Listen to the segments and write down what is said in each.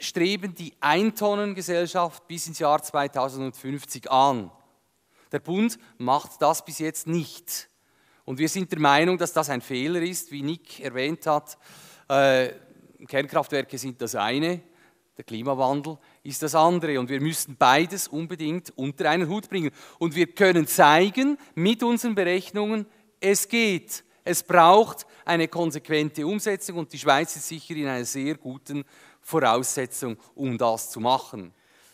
streben die Eintonnengesellschaft bis ins Jahr 2050 an. Der Bund macht das bis jetzt nicht. Und wir sind der Meinung, dass das ein Fehler ist, wie Nick erwähnt hat. Äh, Kernkraftwerke sind das eine, der Klimawandel ist das andere. Und wir müssen beides unbedingt unter einen Hut bringen. Und wir können zeigen mit unseren Berechnungen, es geht. Es braucht eine konsequente Umsetzung und die Schweiz ist sicher in einer sehr guten Voraussetzung, um das zu machen.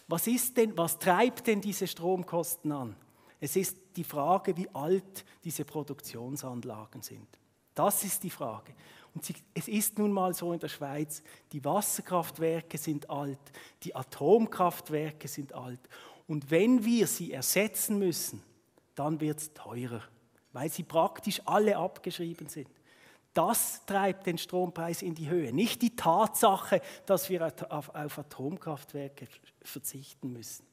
Was, ist denn, was treibt denn diese Stromkosten an? Es ist die Frage, wie alt diese Produktionsanlagen sind. Das ist die Frage. Und es ist nun mal so in der Schweiz, die Wasserkraftwerke sind alt, die Atomkraftwerke sind alt. Und wenn wir sie ersetzen müssen, dann wird es teurer weil sie praktisch alle abgeschrieben sind. Das treibt den Strompreis in die Höhe, nicht die Tatsache, dass wir auf, Atomkraftwerke verzichten müssen.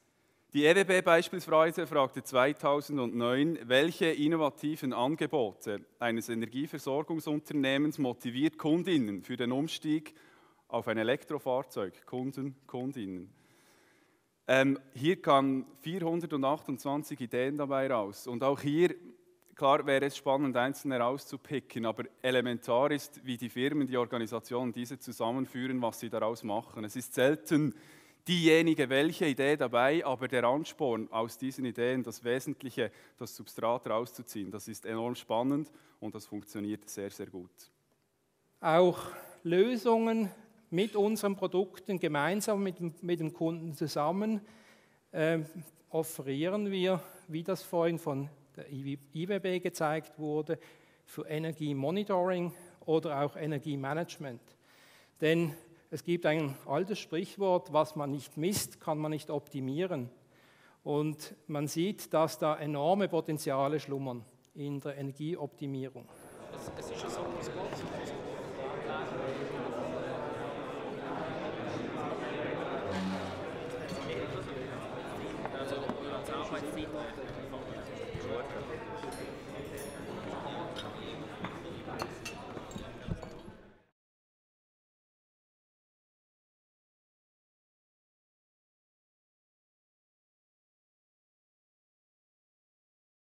Die EWB beispielsweise fragte 2009, welche innovativen Angebote eines Energieversorgungsunternehmens motiviert Kundinnen für den Umstieg auf ein Elektrofahrzeug, Kunden, Kundinnen. Ähm, hier kamen 428 Ideen dabei raus. Und auch hier Klar wäre es spannend, einzelne herauszupicken, aber elementar ist, wie die Firmen, die Organisationen diese zusammenführen, was sie daraus machen. Es ist selten diejenige, welche Idee dabei, aber der Ansporn aus diesen Ideen, das Wesentliche, das Substrat rauszuziehen, das ist enorm spannend und das funktioniert sehr, sehr gut. Auch Lösungen mit unseren Produkten gemeinsam mit, mit dem Kunden zusammen äh, offerieren wir, wie das vorhin von der IWB gezeigt wurde, für Energiemonitoring oder auch Energiemanagement. Denn es gibt ein altes Sprichwort, was man nicht misst, kann man nicht optimieren. Und man sieht, dass da enorme Potenziale schlummern in der Energieoptimierung. Es, es ist Thank you.